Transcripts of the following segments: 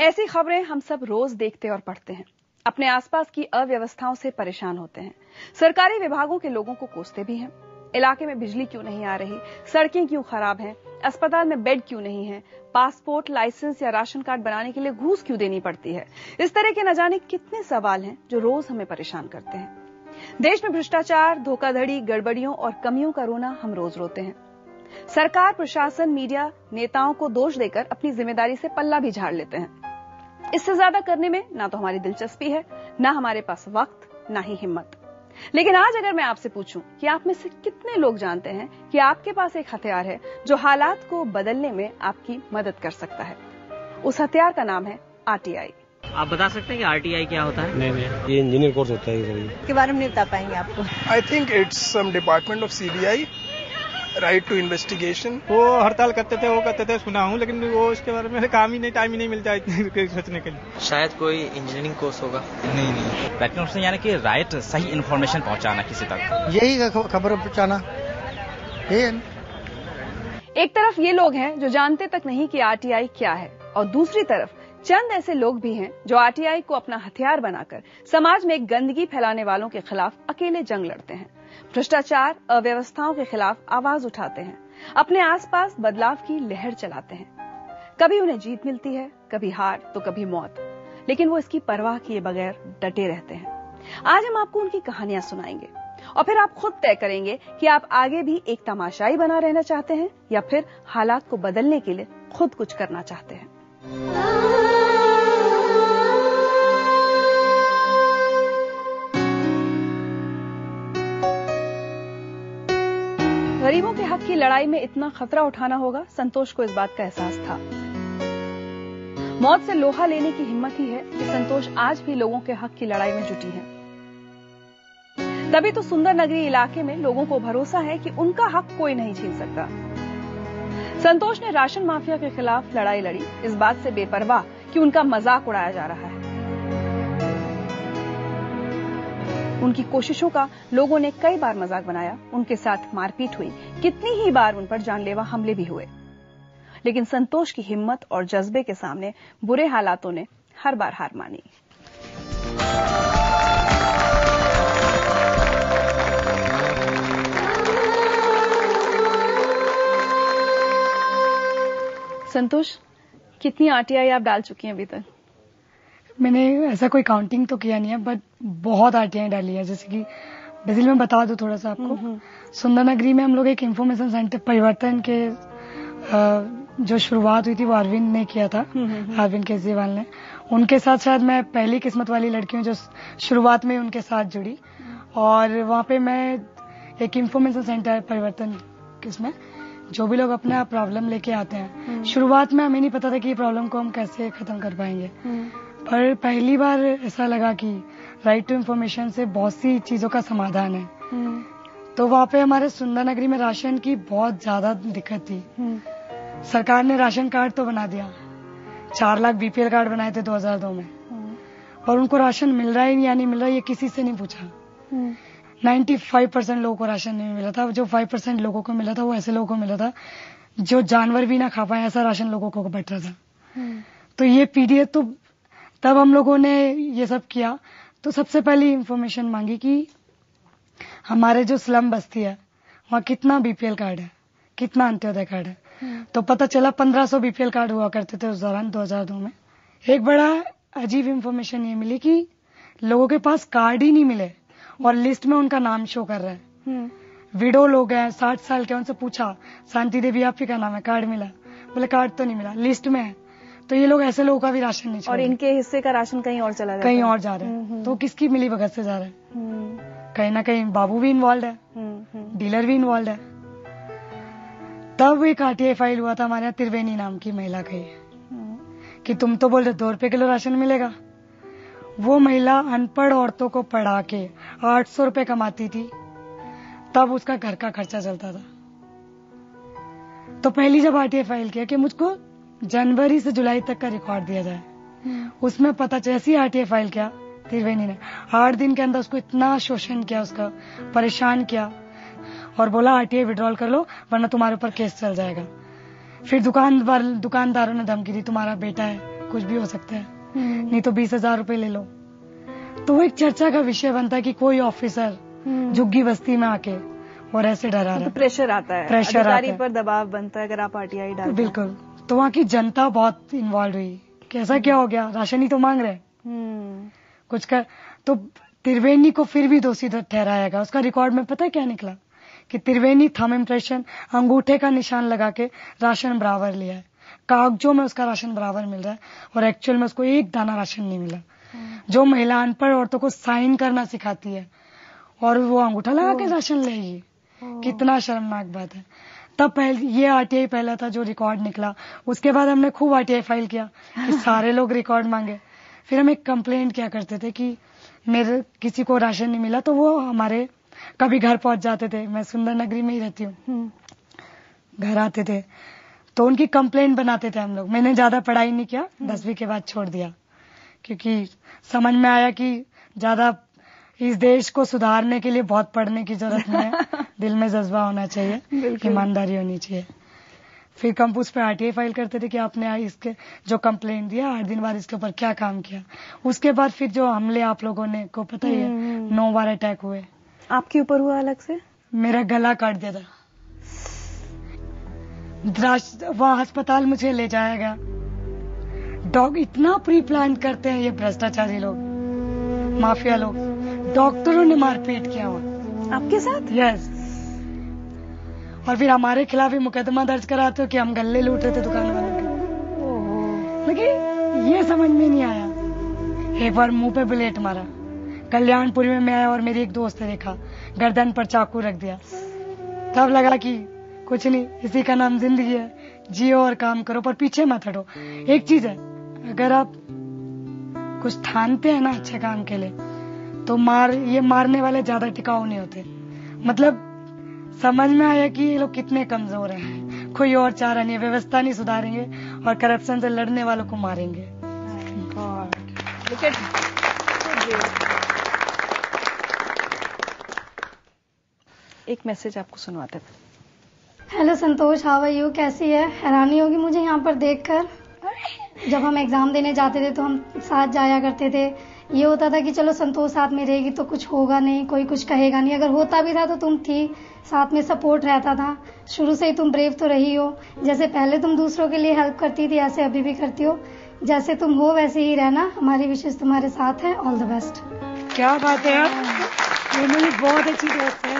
खबरें हम सब रोज देखते और पढ़ते हैं। अपने आसपास की अव्यवस्थाओं से परेशान होते हैं। सरकारी विभागों के लोगों को कोसते भी हैं। इलाके में बिजली क्यों नहीं आ रही? सड़कें क्यों खराब हैं? अस्पताल में बेड क्यों नहीं है? पासपोर्ट, लाइसेंस या राशन कार्ड बनाने के लिए घूस क्यों देनी पड़ती है? इस तरह के न जाने कितने सवाल हैं जो रोज हमें परेशान करते हैं। देश में भ्रष्टाचार, धोखाधड़ी, गड़बड़ियों और कमियों का रोना हम रोज रोते हैं। सरकार, प्रशासन, मीडिया, नेताओं को दोष देकर अपनी ज़िम्मेदारी से पल्ला भी झाड़ लेते हैं। इससे ज़्यादा करने में ना तो हमारी दिलचस्पी है ना हमारे पास वक्त ना ही हिम्मत। लेकिन आज अगर मैं आपसे पूछूँ कि आप में से कितने लोग जानते हैं कि आपके पास एक हथियार है जो हालात को बदलने में आपकी मदद कर सकता है? उस हथियार का नाम है आरटीआई आप बता सकते हैं कि आरटीआई क्या होता है? नहीं नहीं ये इंजीनियर कोर्स होता है ये सभी के बारे में नहीं बता पाएँगे आपको। I think it's some department of CBI, right to investigation वो हड़ताल करते थे वो करते थे सुना हूँ लेकिन वो इसके बारे में काम ही नहीं टाइम ही नहीं मिलता इतने सोचने के लिए। शायद कोई इंजीनियरिंग कोर्स होगा। नहीं नहीं। यानी कि राइट सही इन्फॉर्मेशन पहुँचाना किसी तक। यही खबर पहुँचाना। एक तरफ़ ये लोग हैं जो जानते तक नहीं कि आरटीआई क्या है और दूसरी तरफ़ चंद ऐसे लोग भी हैं जो आरटीआई को अपना हथियार बनाकर समाज में गंदगी फैलाने वालों के खिलाफ अकेले जंग लड़ते हैं। भ्रष्टाचार, अव्यवस्थाओं के खिलाफ आवाज़ उठाते हैं। अपने आसपास बदलाव की लहर चलाते हैं। कभी उन्हें जीत मिलती है, कभी हार तो कभी मौत। लेकिन वो इसकी परवाह किए बगैर डटे रहते हैं। आज हम आपको उनकी कहानियाँ सुनाएँगे। और फिर आप खुद तय करेंगे कि आप आगे भी एक तमाशाई बना रहना चाहते हैं या फिर हालात को बदलने के लिए खुद कुछ करना चाहते हैं। गरीबों के हक की लड़ाई में इतना खतरा उठाना होगा, संतोष को इस बात का एहसास था। मौत से लोहा लेने की हिम्मत ही है कि संतोष आज भी लोगों के हक की लड़ाई में जुटी है। तभी तो सुंदर नगरी इलाके में लोगों को भरोसा है कि उनका हक कोई नहीं छीन सकता। संतोष ने राशन माफिया के खिलाफ लड़ाई लड़ी। इस बात से बेपरवाह कि उनका मज़ाक उड़ाया जा रहा है। उनकी कोशिशों का लोगों ने कई बार मज़ाक बनाया। उनके साथ मारपीट हुई। कितनी ही बार उन पर जानलेवा हमले भी हुए। लेकिन संतोष की हिम्मत और जज्बे के सामने बुरे हालातों ने हर बार हार मानी। संतोष, कितनी आरटीआई आप डाल चुकी हैं अभी तक? मैंने ऐसा कोई काउंटिंग तो किया नहीं है बट बहुत आरटीआई डाली है। जैसे कि बेसिल में बता दूँ थोड़ा सा आपको। सुंदर नगरी में हम लोग एक इन्फॉर्मेशन सेंटर परिवर्तन के जो शुरुआत हुई थी वो अरविंद ने किया था। अरविंद केजरीवाल ने। उनके साथ शायद मैं पहली किस्मत वाली लड़की हूँ जो शुरुआत में उनके साथ जुड़ी। और वहाँ पे मैं एक इन्फॉर्मेशन सेंटर परिवर्तन किसमें जो भी लोग अपना प्रॉब्लम लेके आते हैं। शुरुआत में हमें नहीं पता था कि ये प्रॉब्लम को हम कैसे खत्म कर पाएँगे। पर पहली बार ऐसा लगा कि राइट टू इन्फॉर्मेशन से बहुत सी चीज़ों का समाधान है। तो वहाँ पे हमारे सुंदर नगरी में राशन की बहुत ज़्यादा दिक्कत थी। सरकार ने राशन कार्ड तो बना दिया। चार लाख बीपीएल कार्ड बनाए थे 2002 में। और उनको राशन मिल रहा है या नहीं मिल रहा है ये किसी से नहीं पूछा। 95 परसेंट लोगों को राशन नहीं मिला था। जो 5 परसेंट लोगों को मिला था वो ऐसे लोगों को मिला था जो जानवर भी ना खा पाए ऐसा राशन लोगों को बट रहा था। तो ये पीडीएफ तो तब हम लोगों ने ये सब किया। तो सबसे पहली इंफॉर्मेशन मांगी कि हमारे जो स्लम बस्ती है वहाँ कितना बीपीएल कार्ड है कितना अंत्योदय कार्ड है। तो पता चला 1500 बीपीएल कार्ड हुआ करते थे उस दौरान 2002 में। एक बड़ा अजीब इंफॉर्मेशन ये मिली कि लोगों के पास कार्ड ही नहीं मिले और लिस्ट में उनका नाम शो कर रहा है। विडो लोग हैं साठ साल के उनसे पूछा शांति देवी आप ही का नाम है? कार्ड मिला? बोले कार्ड तो नहीं मिला लिस्ट में है। तो ये लोग ऐसे लोगों का भी राशन नहीं और इनके हिस्से का राशन कहीं और चला कहीं और जा रहे हैं। तो किसकी मिली भगत से जा रहे हैं? कहीं ना कहीं बाबू भी इन्वॉल्व है। डीलर भी इन्वॉल्व है। तब एक आरटीआई फ़ाइल हुआ था हमारे यहाँ त्रिवेणी नाम की महिला का कि तुम तो बोल रहे दो रुपए किलो राशन मिलेगा। वो महिला अनपढ़ औरतों को पढ़ा के आठ सौ रुपये कमाती थी। तब उसका घर का खर्चा चलता था। तो पहली जब आरटीआई फ़ाइल किया कि मुझको जनवरी से जुलाई तक का रिकॉर्ड दिया जाए। उसमें पता जैसी आरटीआई फ़ाइल किया त्रिवेणी ने। आठ दिन के अंदर उसको इतना शोषण किया उसका परेशान किया। और बोला आरटीआई विड्रॉल कर लो वरना तुम्हारे ऊपर केस चल जाएगा। फिर दुकान दुकानदारों ने धमकी दी तुम्हारा बेटा है कुछ भी हो सकता है। नहीं तो बीस हज़ार रुपये ले लो। तो वो एक चर्चा का विषय बनता है कि कोई ऑफिसर झुग्गी बस्ती में आके और ऐसे डरा रहा तो है। प्रेशर आता है। प्रेशर आता है। पर दबाव बनता है अगर आप आरटीआई डालते हैं। बिल्कुल। तो वहाँ की जनता बहुत इन्वॉल्व हुई। कैसा क्या हो गया? राशन ही तो मांग रहे हैं। हम्म, कुछ कर तो त्रिवेणी को फिर भी दोषी तो ठहराया गया उसका रिकॉर्ड में पता है क्या निकला? कि त्रिवेणी थम इम्प्रेशन अंगूठे का निशान लगा के राशन बराबर लिया है। कागजों में उसका राशन बराबर मिल रहा है और एक्चुअल में उसको एक दाना राशन नहीं मिला। जो महिला अनपढ़ औरतों को साइन करना सिखाती है और वो अंगूठा लगा के राशन लेगी कितना शर्मनाक बात है। तब पहले ये आरटीआई पहला था जो रिकॉर्ड निकला। उसके बाद हमने खूब आरटीआई फ़ाइल किया कि सारे लोग रिकॉर्ड मांगे। फिर हम एक कंप्लेंट क्या करते थे कि मेरे किसी को राशन नहीं मिला तो वो हमारे कभी घर पहुँच जाते थे। मैं सुंदर नगरी में ही रहती हूँ। हम्म, घर आते थे। तो उनकी कंप्लेंट बनाते थे हम लोग। मैंने ज़्यादा पढ़ाई नहीं किया। दसवीं के बाद छोड़ दिया। क्योंकि समझ में आया कि ज़्यादा इस देश को सुधारने के लिए बहुत पढ़ने की ज़रूरत नहीं है। दिल में जज्बा होना चाहिए ईमानदारी होनी चाहिए। फिर कंपूस पे आरटीआई फ़ाइल करते थे कि आपने इसके जो कंप्लेंट दिया आठ दिन बाद इसके ऊपर क्या काम किया। उसके बाद फिर जो हमले आप लोगों ने को पता ही है हम्म। नौ बार अटैक हुए। आपके ऊपर हुआ अलग से? मेरा गला काट दिया था। वहाँ अस्पताल मुझे ले जाया गया। डॉग इतना प्री प्लान करते हैं ये भ्रष्टाचारी लोग माफिया लोग। डॉक्टरों ने मारपीट किया हुआ। आपके साथ? यस और फिर हमारे खिलाफ ही मुकदमा दर्ज कराते हो कि हम गले लूट रहे थे दुकान वालों के। लेकिन ये समझ में नहीं आया। एक बार मुँह पे बुलेट मारा। कल्याणपुरी में मैं आया और मेरी एक दोस्त ने देखा। गर्दन पर चाकू रख दिया। तब लगा कि कुछ नहीं इसी का नाम ज़िंदगी है। जियो और काम करो पर पीछे मत हटो। एक चीज़ है अगर आप कुछ ठानते हैं ना अच्छे काम के लिए तो मार ये मारने वाले ज़्यादा टिकाऊ नहीं होते। मतलब समझ में आया कि ये लोग कितने कमज़ोर हैं। कोई और चारा नहीं है व्यवस्था नहीं सुधारेंगे और करप्शन से लड़ने वालों को मारेंगे. एक मैसेज आपको सुनवाते थे hello Santosh how are you कैसी है? हैरानी होगी मुझे यहाँ पर देखकर। जब हम एग्ज़ाम देने जाते थे तो हम साथ जाया करते थे। ये होता था कि चलो संतोष साथ में रहेगी तो कुछ होगा नहीं कोई कुछ कहेगा नहीं। अगर होता भी था तो तुम थी साथ में सपोर्ट रहता था। शुरू से ही तुम ब्रेव तो रही हो। जैसे पहले तुम दूसरों के लिए हेल्प करती थी ऐसे अभी भी करती हो। जैसे तुम हो वैसे ही रहना। हमारी विशेष तुम्हारे साथ है। ऑल द बेस्ट क्या बात है ये मेरी बहुत अच्छी दोस्त है।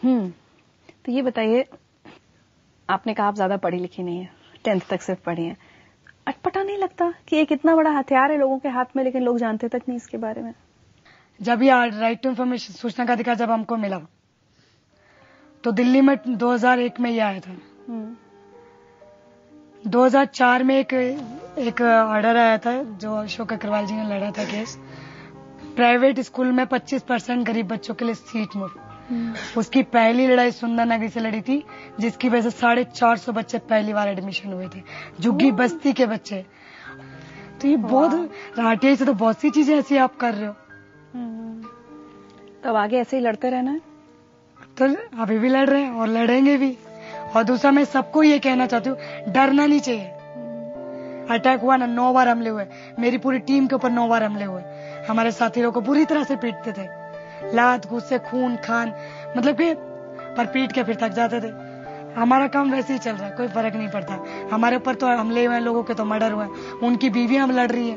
हम्म तो ये बताइए आपने कहा आप ज़्यादा पढ़ी लिखी नहीं है। टेंथ तक सिर्फ़ पढ़ी है। अटपटा नहीं लगता कि एक इतना बड़ा हथियार है लोगों के हाथ में लेकिन लोग जानते तक नहीं इसके बारे में। जब ये राइट टू इन्फॉर्मेशन सूचना का अधिकार जब हमको मिला तो दिल्ली में 2001 में ये आया था। हम्म, 2004 में एक एक ऑर्डर आया था जो अशोक अग्रवाल जी ने लड़ा था केस प्राइवेट स्कूल में 25 परसेंट गरीब बच्चों के लिए सीट मुफ़्त उसकी पहली लड़ाई सुंदर नगरी से लड़ी थी जिसकी वजह से साढ़े चार सौ बच्चे पहली बार एडमिशन हुए थे। झुग्गी बस्ती के बच्चे। तो ये बहुत आरटीआई से तो बहुत सी चीज़ें ऐसी आप कर रहे हो। तो आगे ऐसे ही लड़ते रहना है। तो अभी भी लड़ रहे हैं और लड़ेंगे भी। और दूसरा मैं सबको ये कहना चाहती हूँ डरना नहीं चाहिए। अटैक हुआ ना नौ बार हमले हुए। मेरी पूरी टीम के ऊपर नौ बार हमले हुए। हमारे साथी लोग को बुरी तरह से पीटते थे। लात गुस्से खून खान मतलब कि पर पीट के फिर थक जाते थे। हमारा काम वैसे ही चल रहा है कोई फ़र्क नहीं पड़ता। हमारे ऊपर तो हमले हुए हैं लोगों के तो मर्डर हुए हैं। उनकी बीवियाँ अब लड़ रही है।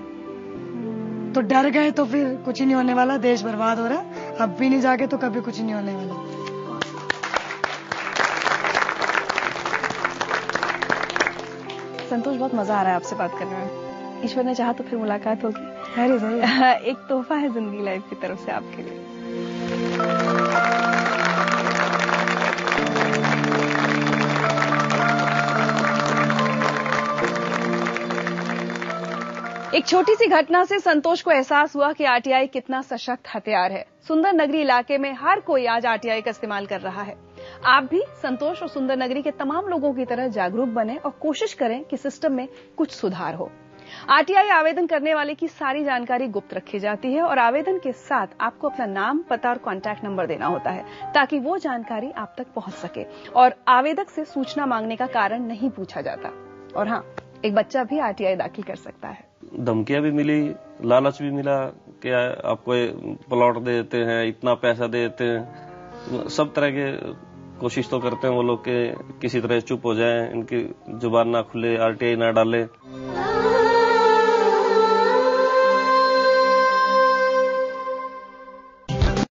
तो डर गए तो फिर कुछ ही नहीं होने वाला देश बर्बाद हो रहा है। अब भी नहीं जागे तो कभी कुछ नहीं होने वाला। संतोष बहुत मज़ा आ रहा है आपसे बात करने में। ईश्वर ने चाहा तो फिर मुलाकात होगी। एक तोहफा है ज़िंदगी लाइफ की तरफ़ से आपके लिए। एक छोटी सी घटना से संतोष को एहसास हुआ कि आरटीआई कितना सशक्त हथियार है। सुंदर नगरी इलाके में हर कोई आज आरटीआई का इस्तेमाल कर रहा है। आप भी संतोष और सुंदर नगरी के तमाम लोगों की तरह जागरूक बने और कोशिश करें कि सिस्टम में कुछ सुधार हो। आरटीआई आवेदन करने वाले की सारी जानकारी गुप्त रखी जाती है और आवेदन के साथ आपको अपना नाम, पता और कॉन्टैक्ट नंबर देना होता है, ताकि वो जानकारी आप तक पहुँच सके। और आवेदक से सूचना मांगने का कारण नहीं पूछा जाता। और हाँ एक बच्चा भी आरटीआई दाखिल कर सकता है। धमकियाँ भी मिली, लालच भी मिला कि आपको प्लॉट दे देते हैं, इतना पैसा दे देते हैं। सब तरह के कोशिश तो करते हैं वो लोग के किसी तरह चुप हो जाएँ, इनकी ज़ुबान ना खुले, आरटीआई ना डाले।